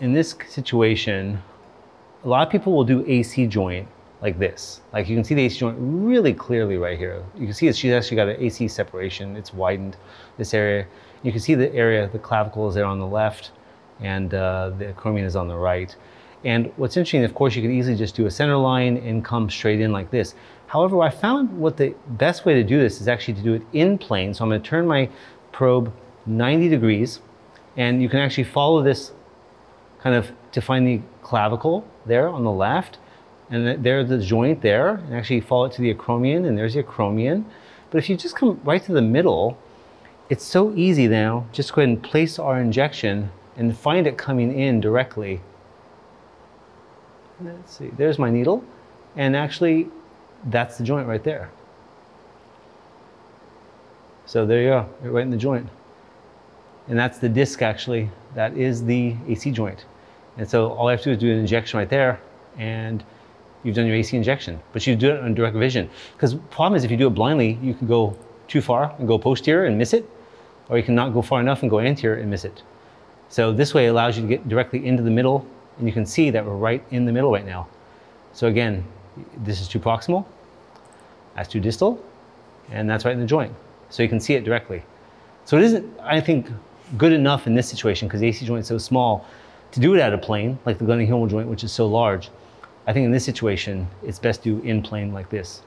in this situation, a lot of people will do AC joint like this. Like you can see the AC joint really clearly right here. You can see that she's actually got an AC separation. It's widened this area. You can see the area, the clavicle is there on the left and uh, the acromion is on the right. And what's interesting, of course, you could easily just do a center line and come straight in like this. However, I found what the best way to do this is actually to do it in plane. So I'm gonna turn my probe 90 degrees and you can actually follow this kind of to find the clavicle there on the left. And there's the joint there, and actually follow it to the acromion, and there's the acromion. But if you just come right to the middle, it's so easy now. Just go ahead and place our injection and find it coming in directly. Let's see, there's my needle. And actually, that's the joint right there. So there you go, right in the joint. And that's the disc actually, that is the AC joint. And so all I have to do is do an injection right there and you've done your AC injection. But you do it on direct vision. Because the problem is if you do it blindly, you can go too far and go posterior and miss it, or you can not go far enough and go anterior and miss it. So this way allows you to get directly into the middle and you can see that we're right in the middle right now. So again, this is too proximal, that's too distal, and that's right in the joint. So you can see it directly. So it isn't, I think, good enough in this situation because the AC joint is so small to do it out of plane, like the glenohumeral joint, which is so large. I think in this situation, it's best to do in plane like this.